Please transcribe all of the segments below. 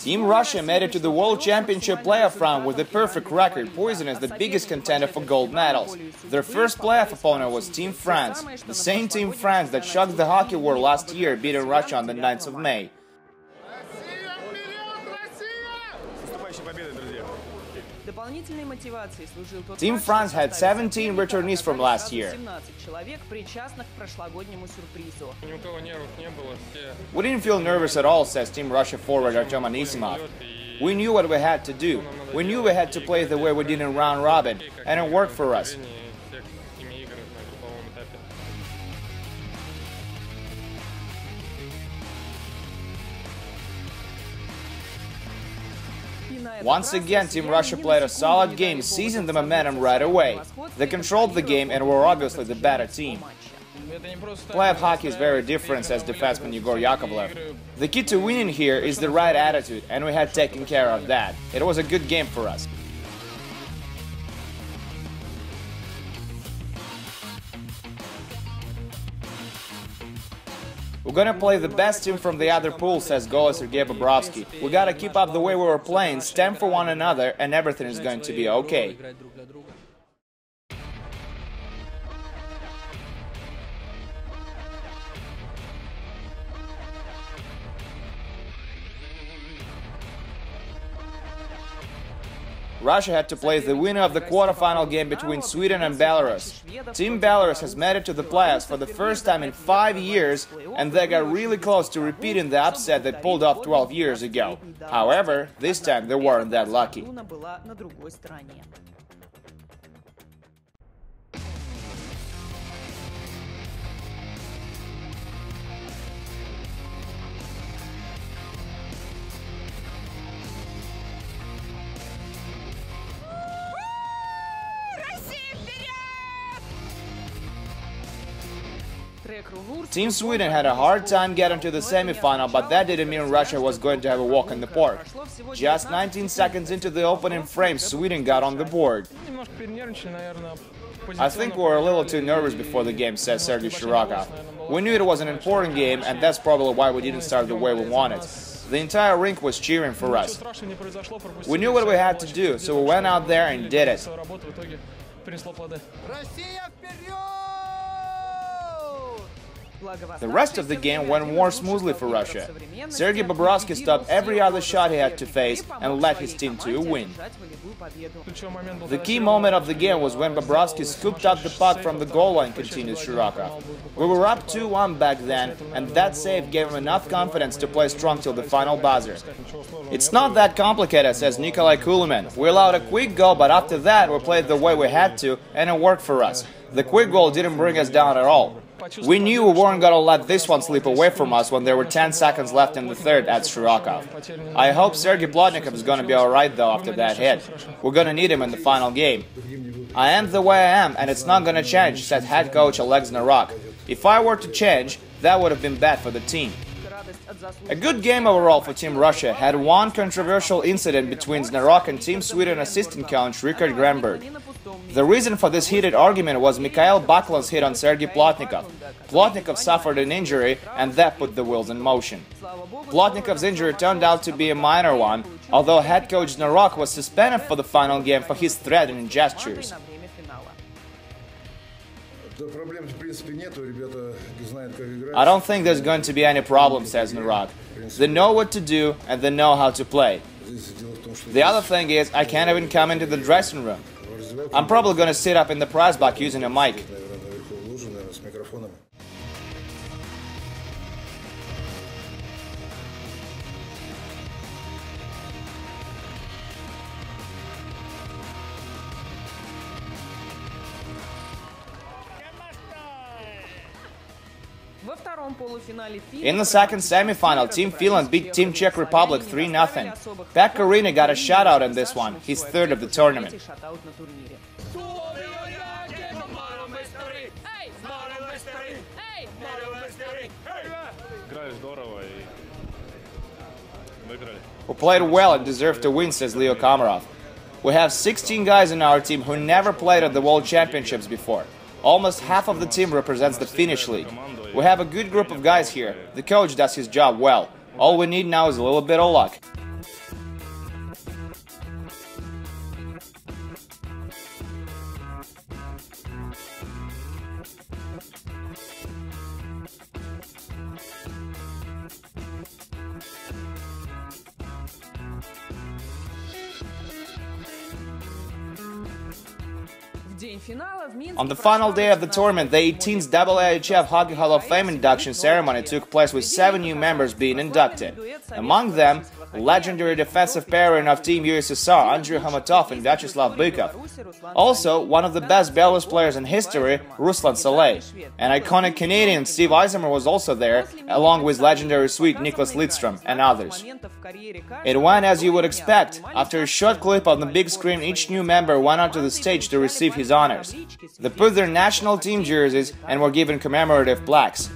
Team Russia made it to the World Championship playoff round with a perfect record, poising as the biggest contender for gold medals. Their first playoff opponent was Team France, the same Team France that shocked the hockey world last year, beating Russia on the 9th of May. Team France had 17 returnees from last year. We didn't feel nervous at all, says Team Russia forward Artem Anisimov. We knew what we had to do. We knew we had to play the way we did in round robin, and it worked for us. Once again, Team Russia played a solid game, seizing the momentum right away. They controlled the game and were obviously the better team. Playoff hockey is very different, says defenseman Igor Yakovlev. The key to winning here is the right attitude, and we had taken care of that. It was a good game for us. We're gonna play the best team from the other pool, says goalie Sergei Bobrovsky. We gotta keep up the way we were playing, stand for one another, and everything is going to be okay. Russia had to play the winner of the quarterfinal game between Sweden and Belarus. Team Belarus has made it to the playoffs for the first time in five years, and they got really close to repeating the upset they pulled off 12 years ago. However, this time they weren't that lucky. Team Sweden had a hard time getting to the semifinal, but that didn't mean Russia was going to have a walk in the park. Just 19 seconds into the opening frame, Sweden got on the board. I think we were a little too nervous before the game, says Sergei Shirokov. We knew it was an important game, and that's probably why we didn't start the way we wanted. The entire rink was cheering for us. We knew what we had to do, so we went out there and did it. The rest of the game went more smoothly for Russia. Sergei Bobrovsky stopped every other shot he had to face and led his team to a win. The key moment of the game was when Bobrovsky scooped up the puck from the goal line, continues Shirokov. We were up 2-1 back then, and that save gave him enough confidence to play strong till the final buzzer. It's not that complicated, says Nikolai Kulemin. We allowed a quick goal, but after that we played the way we had to, and it worked for us. The quick goal didn't bring us down at all. We knew we weren't gonna let this one slip away from us when there were 10 seconds left in the third, adds Shirokov. I hope Sergei Plotnikov is gonna be alright though after that hit. We're gonna need him in the final game. I am the way I am and it's not gonna change, said head coach Alex Znarok. If I were to change, that would have been bad for the team. A good game overall for Team Russia had one controversial incident between Znarok and Team Sweden assistant coach Richard Grönborg. The reason for this heated argument was Mikhail Baklan's hit on Sergei Plotnikov. Plotnikov suffered an injury and that put the wheels in motion. Plotnikov's injury turned out to be a minor one, although head coach Znarok was suspended for the final game for his threatening gestures. I don't think there's going to be any problem, says Znarok. They know what to do and they know how to play. The other thing is, I can't even come into the dressing room. I'm probably gonna sit up in the press box using a mic. In the second semi-final, Team Finland beat Team Czech Republic 3-0. Pekka Rinne got a shutout in this one, his third of the tournament. We played well and deserved to win, says Leo Komarov. We have 16 guys in our team who never played at the World Championships before. Almost half of the team represents the Finnish league. We have a good group of guys here. The coach does his job well. All we need now is a little bit of luck. On the final day of the tournament, the 18th IIHF Hockey Hall of Fame induction ceremony took place with seven new members being inducted. Among them, legendary defensive pairing of Team USSR Andrei Khomutov and Vyacheslav Bykov. Also, one of the best Belarus players in history, Ruslan Salei. An iconic Canadian, Steve Yzerman, was also there, along with legendary Swede Niklas Lidstrom and others. It went as you would expect. After a short clip on the big screen, each new member went onto the stage to receive his honors. They put their national team jerseys and were given commemorative plaques.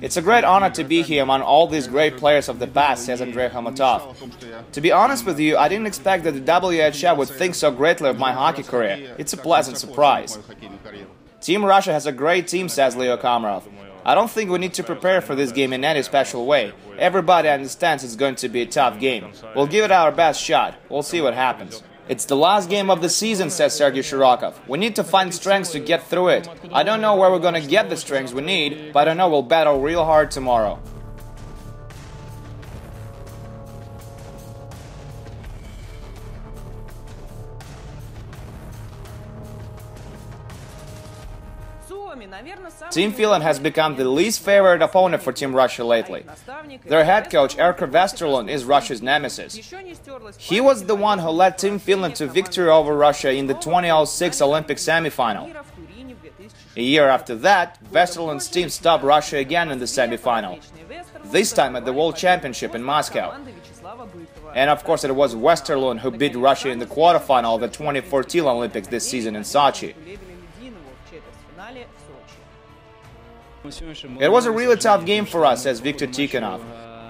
It's a great honor to be here among all these great players of the past, says Andrei Khomutov. To be honest with you, I didn't expect that the WHL would think so greatly of my hockey career. It's a pleasant surprise. Team Russia has a great team, says Leo Komarov. I don't think we need to prepare for this game in any special way. Everybody understands it's going to be a tough game. We'll give it our best shot. We'll see what happens. It's the last game of the season, says Sergei Shirokov. We need to find strengths to get through it. I don't know where we're gonna get the strengths we need, but I know we'll battle real hard tomorrow. Team Finland has become the least favorite opponent for Team Russia lately. Their head coach Erkka Westerlund is Russia's nemesis. He was the one who led Team Finland to victory over Russia in the 2006 Olympic semifinal. A year after that, Westerlund's team stopped Russia again in the semifinal, this time at the World Championship in Moscow. And of course, it was Westerlund who beat Russia in the quarterfinal of the 2014 Olympics this season in Sochi. It was a really tough game for us, says Viktor Tikhonov.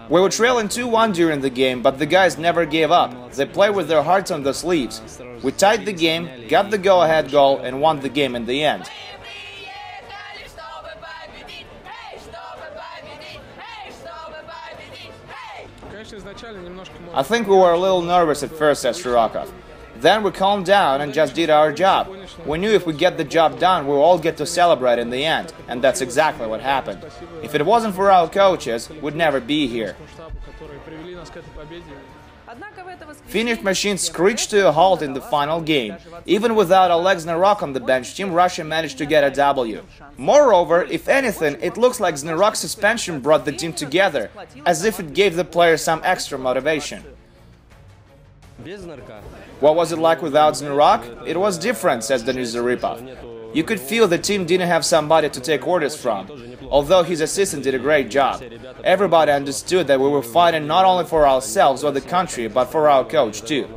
We were trailing 2-1 during the game, but the guys never gave up. They played with their hearts on their sleeves. We tied the game, got the go-ahead goal, and won the game in the end. I think we were a little nervous at first, says Shirokov. Then we calmed down and just did our job. We knew if we get the job done, we'll all get to celebrate in the end, and that's exactly what happened. If it wasn't for our coaches, we'd never be here. Finnish machine screeched to a halt in the final game. Even without Oleg Znarok on the bench, Team Russia managed to get a W. Moreover, if anything, it looks like Znarok's suspension brought the team together, as if it gave the players some extra motivation. What was it like without Znarok? It was different, says Denis Zaripov. You could feel the team didn't have somebody to take orders from, although his assistant did a great job. Everybody understood that we were fighting not only for ourselves or the country, but for our coach too.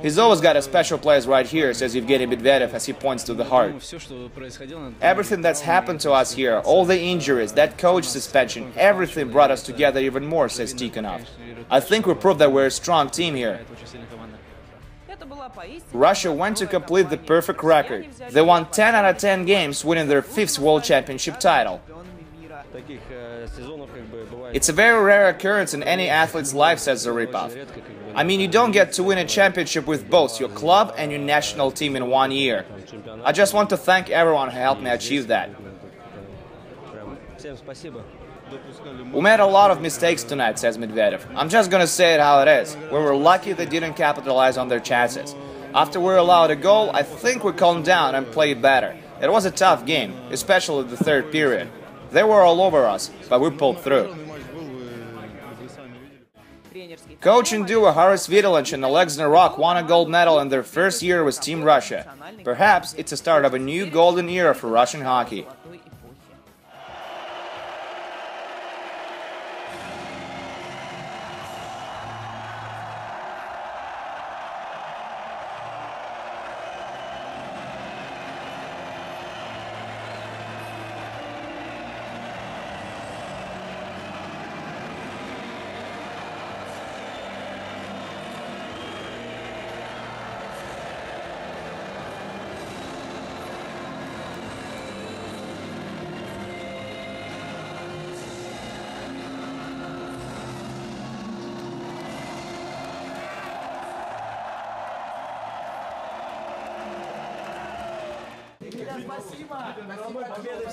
He's always got a special place right here, says Evgeny Medvedev as he points to the heart. Everything that's happened to us here, all the injuries, that coach suspension, everything brought us together even more, says Tikhonov. I think we proved that we're a strong team here. Russia went to complete the perfect record. They won 10 out of 10 games, winning their fifth World Championship title. It's a very rare occurrence in any athlete's life, says Zaripov. I mean, you don't get to win a championship with both your club and your national team in one year. I just want to thank everyone who helped me achieve that. We made a lot of mistakes tonight, says Medvedev. I'm just gonna say it how it is. We were lucky they didn't capitalize on their chances. After we were allowed a goal, I think we calmed down and played better. It was a tough game, especially the third period. They were all over us, but we pulled through. Coaching duo Harijs Vītoliņš and Alex Znarok won a gold medal in their first year with Team Russia. Perhaps it's the start of a new golden era for Russian hockey. Спасибо! Победа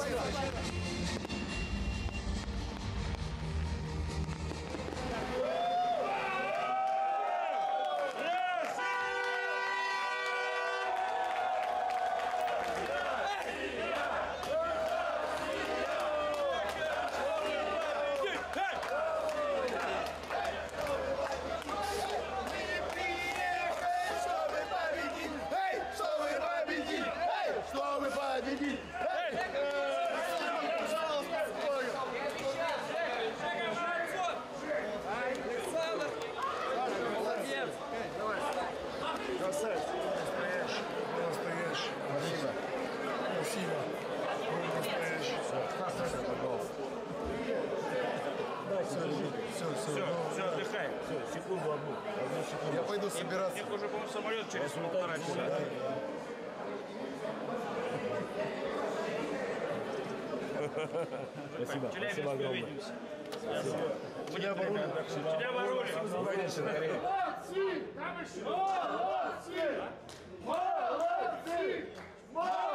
Я пойду собираться. Их уже, по-моему, самолет через полтора часа. Спасибо. Спасибо огромное. время. Челябинск. Конечно, скорее. Молодцы! Молодцы! Молодцы! Молодцы!